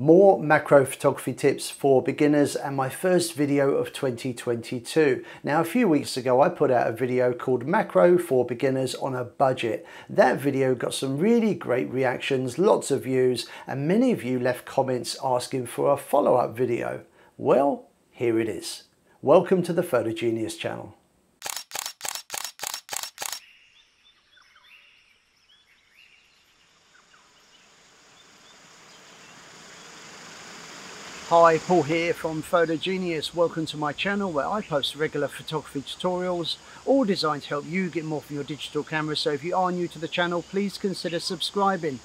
more macro photography tips for beginners and my first video of 2022. Now a few weeks ago I put out a video called macro for beginners on a budget. That video got some really great reactions, lots of views and many of you left comments asking for a follow-up video. Well, here it is. Welcome to the Photogenius channel. Hi, Paul here from Photogenius. Welcome to my channel where I post regular photography tutorials, all designed to help you get more from your digital camera. So if you are new to the channel, please consider subscribing.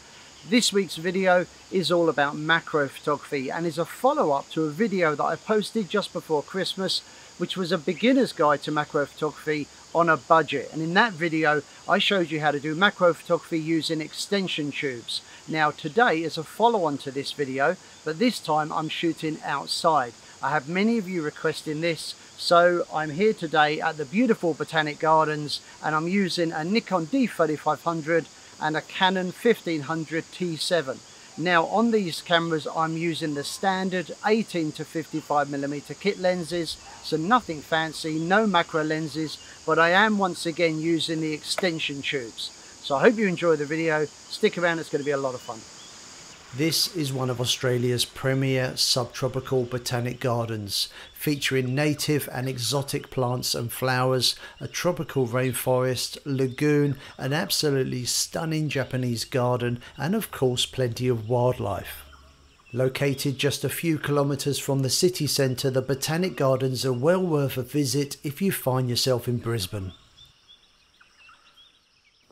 This week's video is all about macro photography and is a follow-up to a video that I posted just before Christmas, which was a beginner's guide to macro photography on a budget. And in that video, I showed you how to do macro photography using extension tubes. Now today is a follow-on to this video, but this time I'm shooting outside. I have many of you requesting this, so I'm here today at the beautiful Botanic Gardens and I'm using a Nikon D3500 and a Canon 1500 T7. Now on these cameras I'm using the standard 18 to 55 millimeter kit lenses, so nothing fancy, no macro lenses, but I am once again using the extension tubes. So I hope you enjoy the video. Stick around, it's going to be a lot of fun. This is one of Australia's premier subtropical botanic gardens, featuring native and exotic plants and flowers, a tropical rainforest, lagoon, an absolutely stunning Japanese garden, and of course plenty of wildlife. Located just a few kilometres from the city centre, the Botanic Gardens are well worth a visit if you find yourself in Brisbane.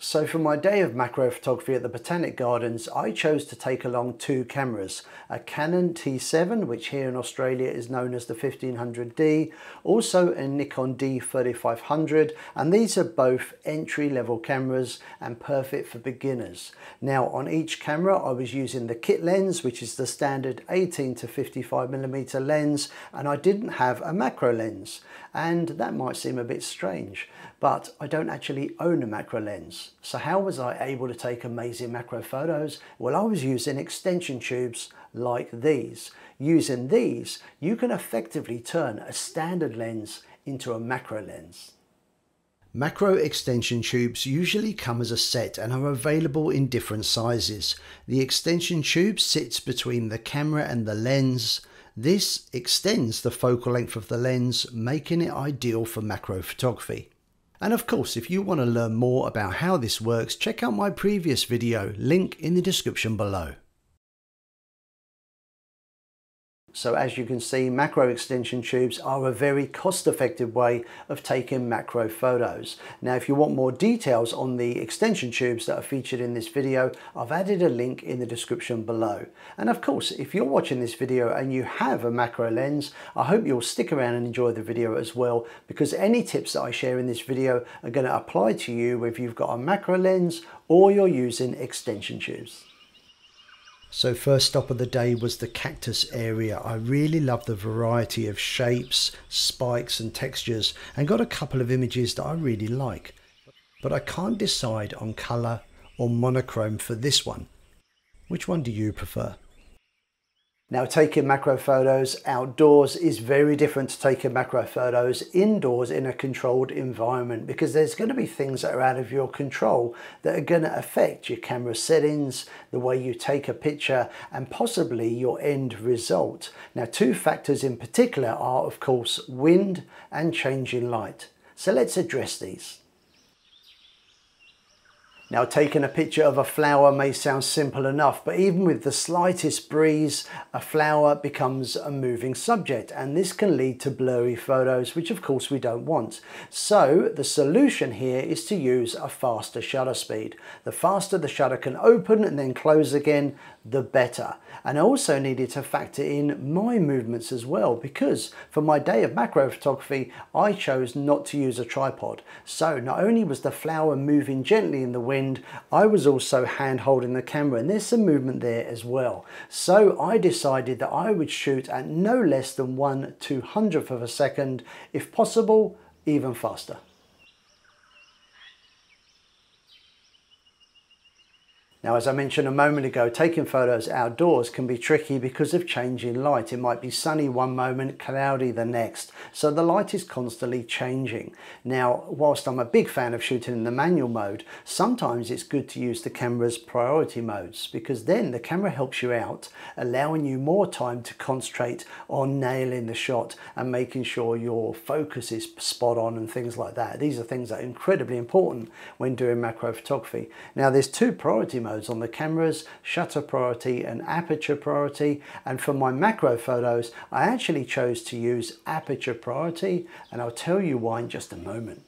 So for my day of macro photography at the Botanic Gardens, I chose to take along two cameras, a Canon T7, which here in Australia is known as the 1500D, also a Nikon D3500, and these are both entry-level cameras and perfect for beginners. Now on each camera, I was using the kit lens, which is the standard 18 to 55 millimeter lens, and I didn't have a macro lens. And that might seem a bit strange, but I don't actually own a macro lens. So how was I able to take amazing macro photos? Well, I was using extension tubes like these. Using these, you can effectively turn a standard lens into a macro lens. Macro extension tubes usually come as a set and are available in different sizes. The extension tube sits between the camera and the lens. This extends the focal length of the lens, making it ideal for macro photography. And of course, if you want to learn more about how this works, check out my previous video, link in the description below. So as you can see, macro extension tubes are a very cost-effective way of taking macro photos. Now, if you want more details on the extension tubes that are featured in this video, I've added a link in the description below. And of course, if you're watching this video and you have a macro lens, I hope you'll stick around and enjoy the video as well, because any tips that I share in this video are going to apply to you whether you've got a macro lens or you're using extension tubes. So first stop of the day was the cactus area. I really love the variety of shapes, spikes and textures and got a couple of images that I really like. But I can't decide on colour or monochrome for this one. Which one do you prefer? Now taking macro photos outdoors is very different to taking macro photos indoors in a controlled environment because there's going to be things that are out of your control that are going to affect your camera settings, the way you take a picture and possibly your end result. Now two factors in particular are of course wind and changing light. So let's address these. Now taking a picture of a flower may sound simple enough, but even with the slightest breeze, a flower becomes a moving subject and this can lead to blurry photos, which of course we don't want. So the solution here is to use a faster shutter speed. The faster the shutter can open and then close again, the better. And I also needed to factor in my movements as well because for my day of macro photography, I chose not to use a tripod. So not only was the flower moving gently in the wind, I was also hand holding the camera and there's some movement there as well. So I decided that I would shoot at no less than one two hundredth of a second, if possible, even faster. Now, as I mentioned a moment ago, taking photos outdoors can be tricky because of changing light. It might be sunny one moment, cloudy the next. So the light is constantly changing. Now, whilst I'm a big fan of shooting in the manual mode, sometimes it's good to use the camera's priority modes because then the camera helps you out, allowing you more time to concentrate on nailing the shot and making sure your focus is spot on and things like that. These are things that are incredibly important when doing macro photography. Now, there's two priority modes modes on the cameras, shutter priority and aperture priority. And for my macro photos, I actually chose to use aperture priority and I'll tell you why in just a moment.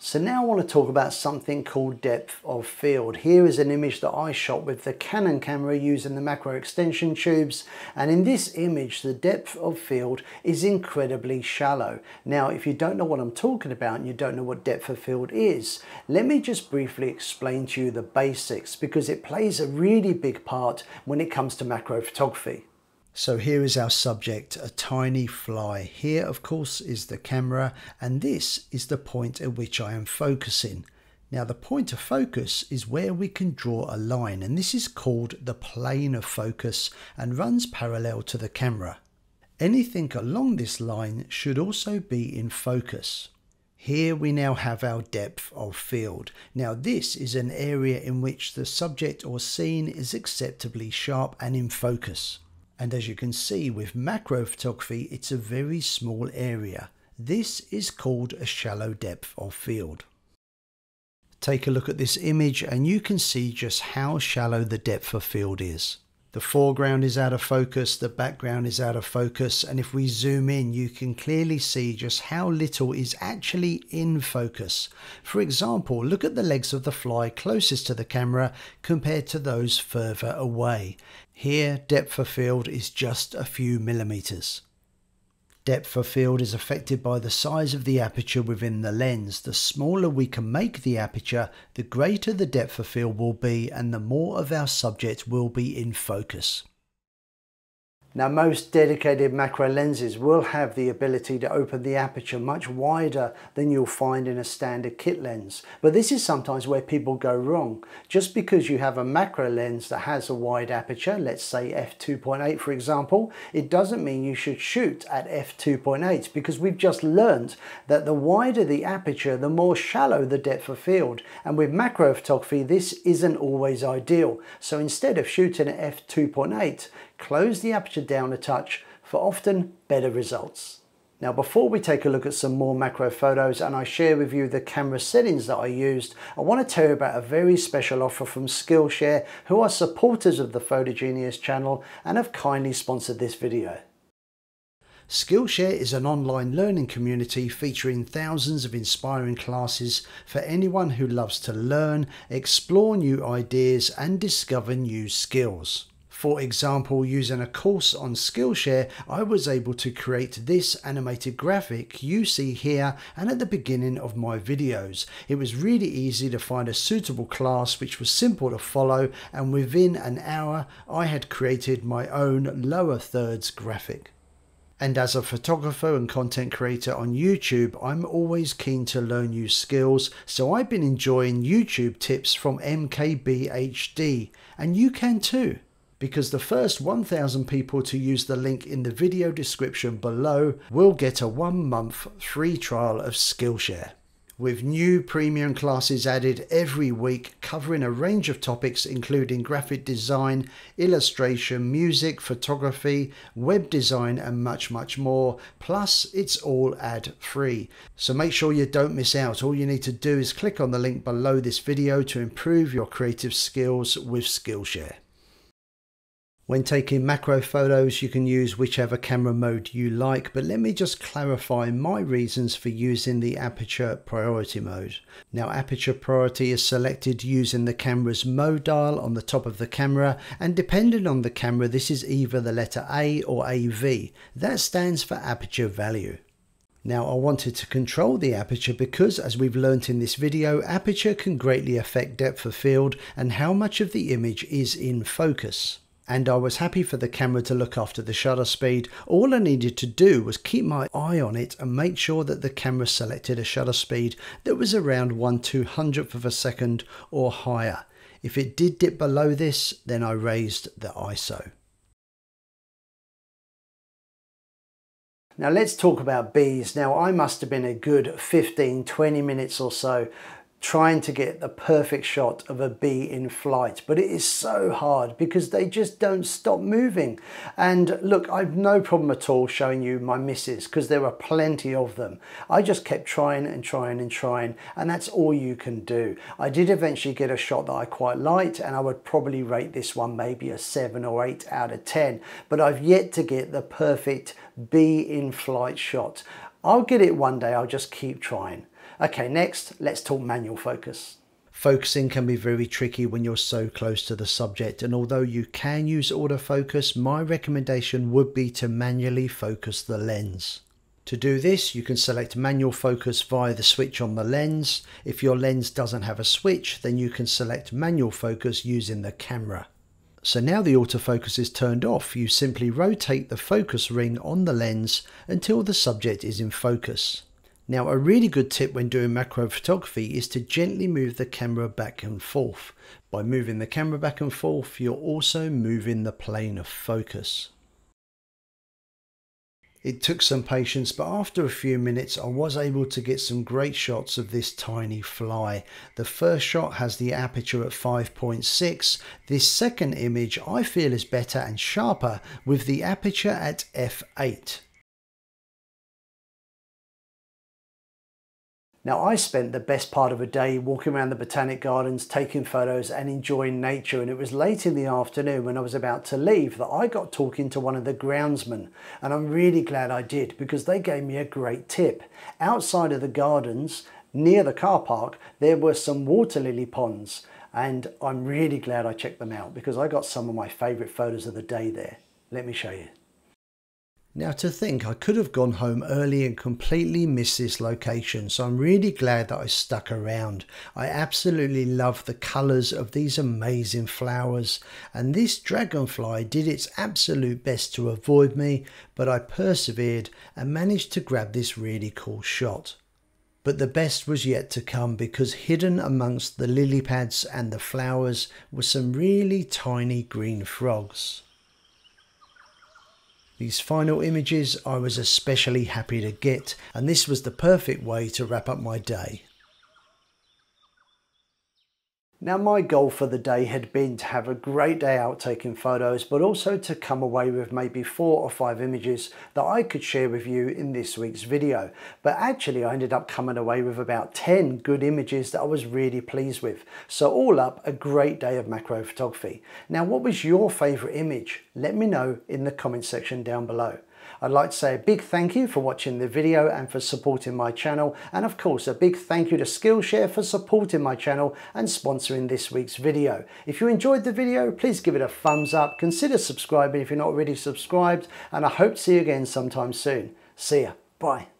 So now I want to talk about something called depth of field. Here is an image that I shot with the Canon camera using the macro extension tubes. And in this image, the depth of field is incredibly shallow. Now, if you don't know what I'm talking about and you don't know what depth of field is, let me just briefly explain to you the basics because it plays a really big part when it comes to macro photography. So here is our subject, a tiny fly. Here, of course, is the camera, and this is the point at which I am focusing. Now the point of focus is where we can draw a line, and this is called the plane of focus and runs parallel to the camera. Anything along this line should also be in focus. Here we now have our depth of field. Now this is an area in which the subject or scene is acceptably sharp and in focus. And as you can see with macro photography, it's a very small area. This is called a shallow depth of field. Take a look at this image and you can see just how shallow the depth of field is. The foreground is out of focus, the background is out of focus, and if we zoom in, you can clearly see just how little is actually in focus. For example, look at the legs of the fly closest to the camera compared to those further away. Here, depth of field is just a few millimeters. Depth of field is affected by the size of the aperture within the lens. The smaller we can make the aperture, the greater the depth of field will be and the more of our subject will be in focus. Now most dedicated macro lenses will have the ability to open the aperture much wider than you'll find in a standard kit lens. But this is sometimes where people go wrong. Just because you have a macro lens that has a wide aperture, let's say f2.8 for example, it doesn't mean you should shoot at f2.8 because we've just learned that the wider the aperture, the more shallow the depth of field. And with macro photography, this isn't always ideal. So instead of shooting at f2.8, close the aperture down a touch for often better results. Now before we take a look at some more macro photos and I share with you the camera settings that I used, I want to tell you about a very special offer from Skillshare who are supporters of the Photogenius channel and have kindly sponsored this video. Skillshare is an online learning community featuring thousands of inspiring classes for anyone who loves to learn, explore new ideas and discover new skills. For example, using a course on Skillshare, I was able to create this animated graphic you see here and at the beginning of my videos. It was really easy to find a suitable class which was simple to follow and within an hour I had created my own lower thirds graphic. And as a photographer and content creator on YouTube, I'm always keen to learn new skills, so I've been enjoying YouTube tips from MKBHD, and you can too because the first 1000 people to use the link in the video description below will get a one month free trial of Skillshare. With new premium classes added every week covering a range of topics including graphic design, illustration, music, photography, web design and much much more. Plus it's all ad free. So make sure you don't miss out. All you need to do is click on the link below this video to improve your creative skills with Skillshare. When taking macro photos, you can use whichever camera mode you like, but let me just clarify my reasons for using the aperture priority mode. Now aperture priority is selected using the camera's mode dial on the top of the camera, and depending on the camera, this is either the letter A or AV. That stands for aperture value. Now I wanted to control the aperture because as we've learnt in this video, aperture can greatly affect depth of field and how much of the image is in focus. And I was happy for the camera to look after the shutter speed. All I needed to do was keep my eye on it and make sure that the camera selected a shutter speed that was around 1 200th of a second or higher. If it did dip below this, then I raised the ISO. Now let's talk about bees. Now I must have been a good 15, 20 minutes or so trying to get the perfect shot of a bee in flight but it is so hard because they just don't stop moving. And look I've no problem at all showing you my misses because there are plenty of them. I just kept trying and trying and trying and that's all you can do. I did eventually get a shot that I quite liked and I would probably rate this one maybe a 7 or 8 out of 10 but I've yet to get the perfect bee in flight shot. I'll get it one day I'll just keep trying Okay, next, let's talk manual focus. Focusing can be very tricky when you're so close to the subject and although you can use autofocus, my recommendation would be to manually focus the lens. To do this, you can select manual focus via the switch on the lens. If your lens doesn't have a switch, then you can select manual focus using the camera. So now the autofocus is turned off, you simply rotate the focus ring on the lens until the subject is in focus. Now a really good tip when doing macro photography is to gently move the camera back and forth. By moving the camera back and forth you're also moving the plane of focus. It took some patience but after a few minutes I was able to get some great shots of this tiny fly. The first shot has the aperture at 5.6. This second image I feel is better and sharper with the aperture at f8. Now, I spent the best part of a day walking around the Botanic Gardens, taking photos and enjoying nature. And it was late in the afternoon when I was about to leave that I got talking to one of the groundsmen. And I'm really glad I did because they gave me a great tip. Outside of the gardens, near the car park, there were some water lily ponds. And I'm really glad I checked them out because I got some of my favourite photos of the day there. Let me show you. Now to think I could have gone home early and completely missed this location so I'm really glad that I stuck around. I absolutely love the colours of these amazing flowers and this dragonfly did its absolute best to avoid me but I persevered and managed to grab this really cool shot. But the best was yet to come because hidden amongst the lily pads and the flowers were some really tiny green frogs. These final images I was especially happy to get and this was the perfect way to wrap up my day. Now my goal for the day had been to have a great day out taking photos but also to come away with maybe four or five images that I could share with you in this week's video. But actually I ended up coming away with about 10 good images that I was really pleased with. So all up a great day of macro photography. Now what was your favourite image? Let me know in the comment section down below. I'd like to say a big thank you for watching the video and for supporting my channel and of course a big thank you to Skillshare for supporting my channel and sponsoring this week's video. If you enjoyed the video please give it a thumbs up, consider subscribing if you're not already subscribed and I hope to see you again sometime soon. See ya, bye.